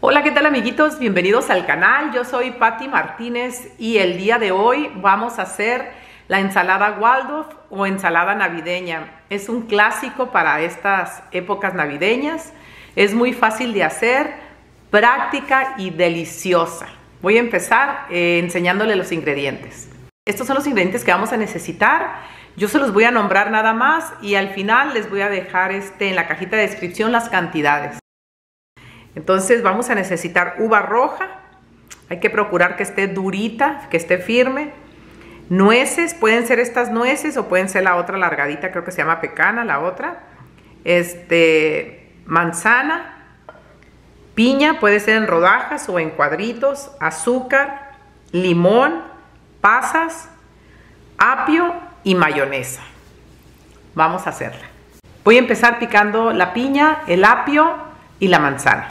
Hola, ¿qué tal amiguitos? Bienvenidos al canal. Yo soy Patti Martínez y el día de hoy vamos a hacer la ensalada Waldorf o ensalada navideña. Es un clásico para estas épocas navideñas. Es muy fácil de hacer, práctica y deliciosa. Voy a empezar eh, enseñándole los ingredientes. Estos son los ingredientes que vamos a necesitar. Yo se los voy a nombrar nada más y al final les voy a dejar este, en la cajita de descripción las cantidades. Entonces vamos a necesitar uva roja, hay que procurar que esté durita, que esté firme. Nueces, pueden ser estas nueces o pueden ser la otra largadita, creo que se llama pecana, la otra. Este, manzana, piña, puede ser en rodajas o en cuadritos, azúcar, limón, pasas, apio y mayonesa. Vamos a hacerla. Voy a empezar picando la piña, el apio y la manzana.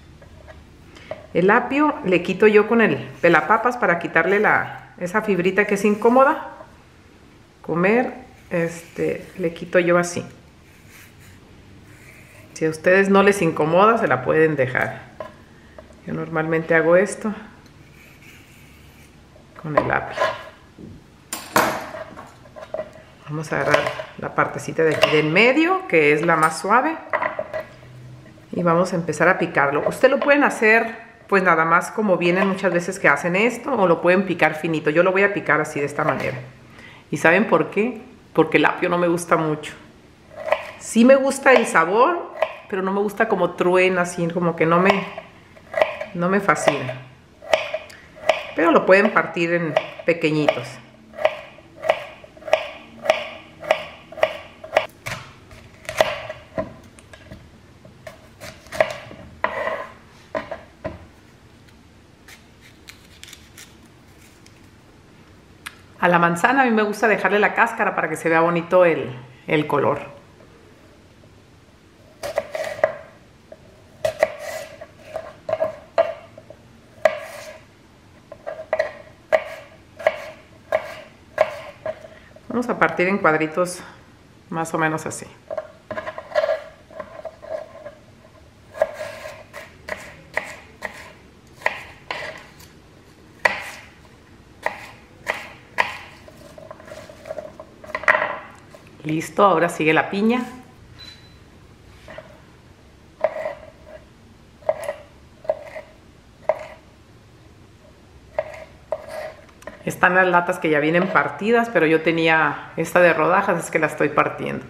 El apio le quito yo con el pelapapas para quitarle la, esa fibrita que es incómoda. Comer, este, le quito yo así. Si a ustedes no les incomoda, se la pueden dejar. Yo normalmente hago esto con el apio. Vamos a agarrar la partecita de aquí del medio, que es la más suave. Y vamos a empezar a picarlo. Ustedes lo pueden hacer pues nada más como vienen muchas veces que hacen esto o lo pueden picar finito. Yo lo voy a picar así de esta manera. ¿Y saben por qué? Porque el apio no me gusta mucho. Sí me gusta el sabor, pero no me gusta como truena, así como que no me, no me fascina. Pero lo pueden partir en pequeñitos. A la manzana a mí me gusta dejarle la cáscara para que se vea bonito el, el color. Vamos a partir en cuadritos más o menos así. Listo, ahora sigue la piña. Están las latas que ya vienen partidas, pero yo tenía esta de rodajas, es que la estoy partiendo.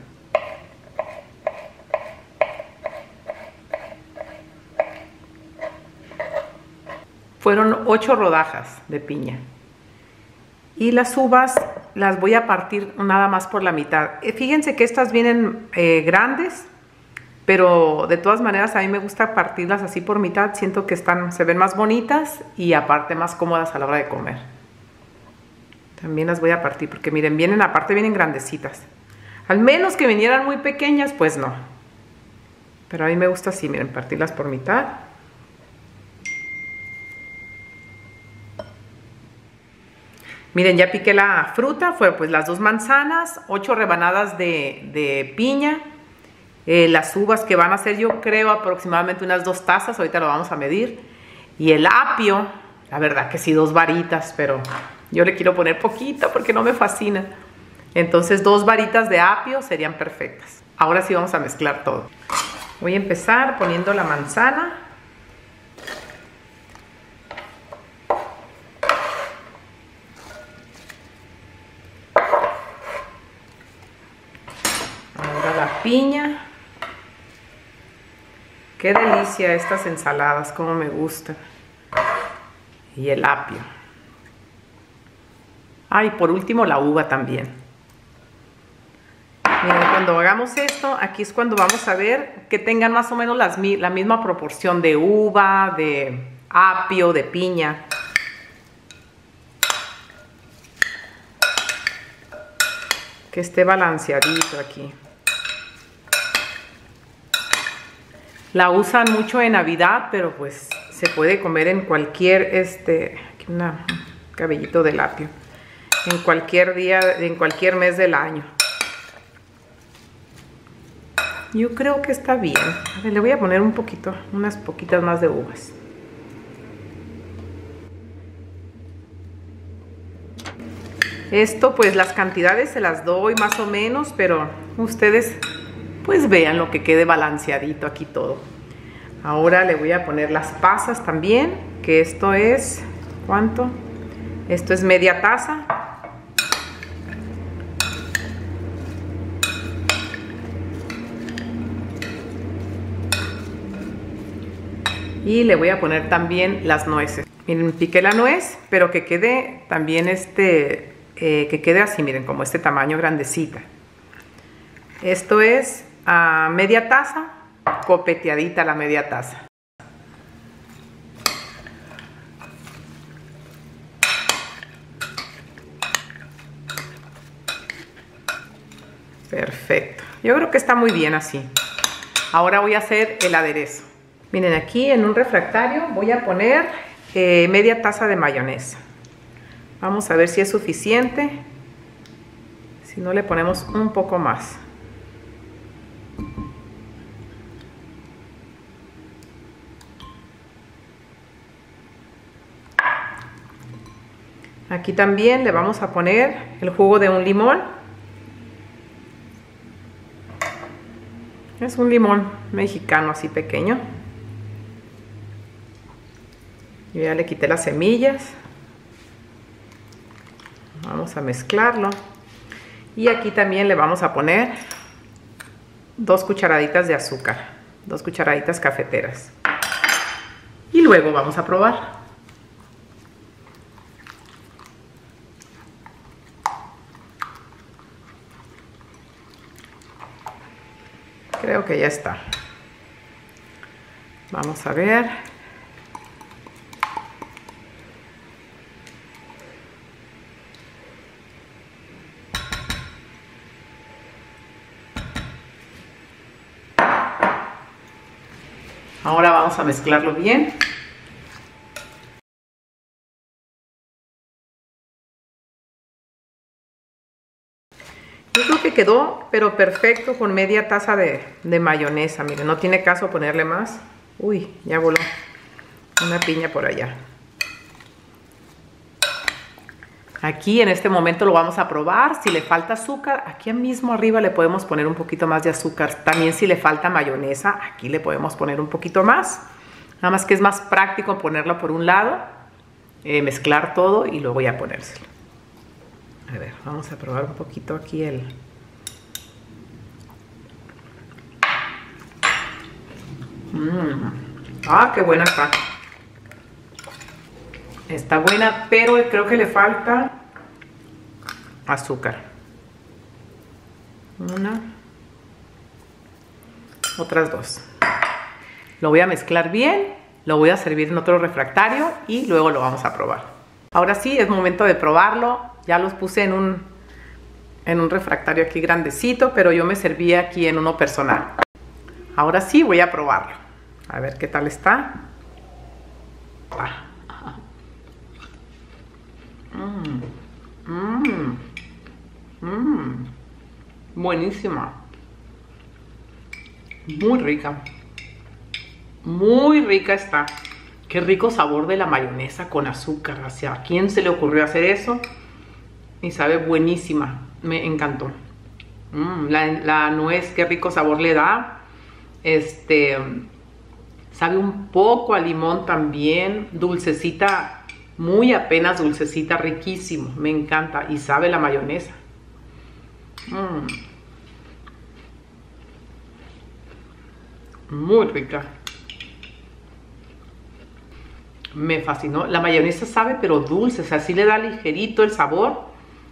Fueron ocho rodajas de piña. Y las uvas las voy a partir nada más por la mitad. Eh, fíjense que estas vienen eh, grandes, pero de todas maneras a mí me gusta partirlas así por mitad. Siento que están, se ven más bonitas y aparte más cómodas a la hora de comer. También las voy a partir porque miren, vienen aparte vienen grandecitas. Al menos que vinieran muy pequeñas, pues no. Pero a mí me gusta así, miren, partirlas por mitad. Miren, ya piqué la fruta, fue pues las dos manzanas, ocho rebanadas de, piña, eh, las uvas que van a ser yo creo aproximadamente unas dos tazas, ahorita lo vamos a medir, y el apio, la verdad que sí, dos varitas, pero yo le quiero poner poquito porque no me fascina. Entonces dos varitas de apio serían perfectas. Ahora sí vamos a mezclar todo. Voy a empezar poniendo la manzana. Piña. Qué delicia estas ensaladas, como me gustan. Y el apio. Ah, y por último la uva también. Miren, cuando hagamos esto, aquí es cuando vamos a ver que tengan más o menos la misma proporción de uva, de apio, de piña. Que esté balanceadito aquí. La usan mucho en Navidad, pero pues se puede comer en cualquier, este, aquí un cabellito de lapio, en cualquier día, en cualquier mes del año. Yo creo que está bien. A ver, le voy a poner un poquito, unas poquitas más de uvas. Esto pues las cantidades se las doy más o menos, pero ustedes pues vean lo que quede balanceadito aquí todo. Ahora le voy a poner las pasas también, que esto es, ¿cuánto? Esto es media taza. Y le voy a poner también las nueces. Miren, piqué la nuez, pero que quede también este, eh, que quede así, miren, como este tamaño grandecita. Esto es a media taza, copeteadita la media taza. Perfecto. Yo creo que está muy bien así. Ahora voy a hacer el aderezo. Miren, aquí en un refractario voy a poner eh, media taza de mayonesa. Vamos a ver si es suficiente. Si no, le ponemos un poco más. Aquí también le vamos a poner el jugo de un limón. Es un limón mexicano así pequeño. Yo ya le quité las semillas. Vamos a mezclarlo. Y aquí también le vamos a poner dos cucharaditas de azúcar, dos cucharaditas cafeteras. Y luego vamos a probar. Creo que ya está. Vamos a ver. Ahora vamos a mezclarlo bien. Quedó, pero perfecto con media taza de, mayonesa. Miren, no tiene caso ponerle más. Uy, ya voló una piña por allá. Aquí en este momento lo vamos a probar. Si le falta azúcar, aquí mismo arriba le podemos poner un poquito más de azúcar. También si le falta mayonesa, aquí le podemos poner un poquito más. Nada más que es más práctico ponerlo por un lado, eh, mezclar todo y luego ya ponérselo. A ver, vamos a probar un poquito aquí el... Mm. Ah, qué buena está. Está buena, pero creo que le falta azúcar. Una. Otras dos. Lo voy a mezclar bien, lo voy a servir en otro refractario y luego lo vamos a probar. Ahora sí, es momento de probarlo. Ya los puse en un, en un refractario aquí grandecito, pero yo me serví aquí en uno personal. Ahora sí voy a probarlo. A ver qué tal está. Mm, mm, mm. Buenísima. Muy rica. Muy rica está. Qué rico sabor de la mayonesa con azúcar. ¿A quién se le ocurrió hacer eso? y sabe buenísima. Me encantó. Mm, la, nuez, qué rico sabor le da. Este, sabe un poco a limón también. Dulcecita, muy apenas dulcecita, riquísimo. Me encanta. Y sabe la mayonesa. Mm. Muy rica. Me fascinó. La mayonesa sabe pero dulce, o sea, sí le da ligerito el sabor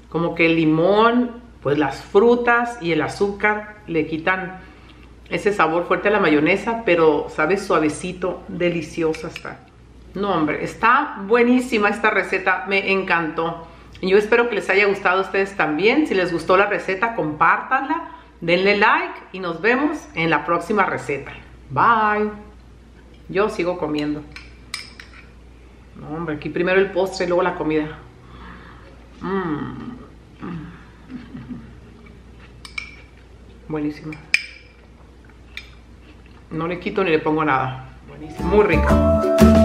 como que el limón, pues las frutas y el azúcar le quitan ese sabor fuerte a la mayonesa, pero sabe suavecito, deliciosa está. No, hombre, está buenísima esta receta, me encantó. Y yo espero que les haya gustado a ustedes también. Si les gustó la receta, compártanla, denle like y nos vemos en la próxima receta. Bye. Yo sigo comiendo. No, hombre, aquí primero el postre y luego la comida. Mmm. Buenísimo. No le quito ni le pongo nada. Buenísimo, muy rica.